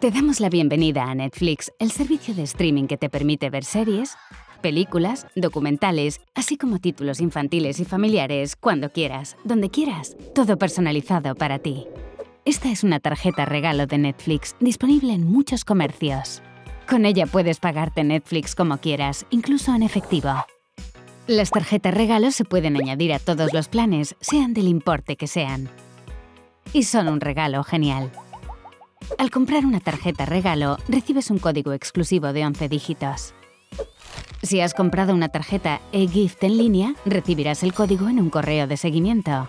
Te damos la bienvenida a Netflix, el servicio de streaming que te permite ver series, películas, documentales, así como títulos infantiles y familiares cuando quieras, donde quieras, todo personalizado para ti. Esta es una tarjeta regalo de Netflix disponible en muchos comercios. Con ella puedes pagarte Netflix como quieras, incluso en efectivo. Las tarjetas regalo se pueden añadir a todos los planes, sean del importe que sean. Y son un regalo genial. Al comprar una tarjeta regalo, recibes un código exclusivo de 11 dígitos. Si has comprado una tarjeta e-gift en línea, recibirás el código en un correo de seguimiento.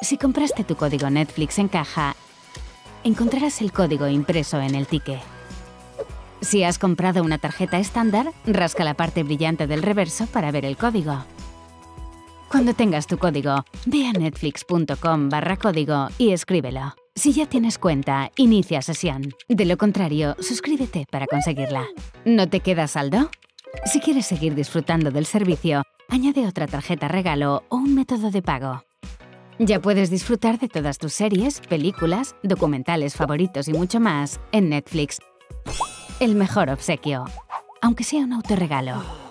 Si compraste tu código Netflix en caja, encontrarás el código impreso en el ticket. Si has comprado una tarjeta estándar, rasca la parte brillante del reverso para ver el código. Cuando tengas tu código, ve a netflix.com barra código y escríbelo. Si ya tienes cuenta, inicia sesión. De lo contrario, suscríbete para conseguirla. ¿No te queda saldo? Si quieres seguir disfrutando del servicio, añade otra tarjeta regalo o un método de pago. Ya puedes disfrutar de todas tus series, películas, documentales favoritos y mucho más en Netflix. El mejor obsequio, aunque sea un autorregalo.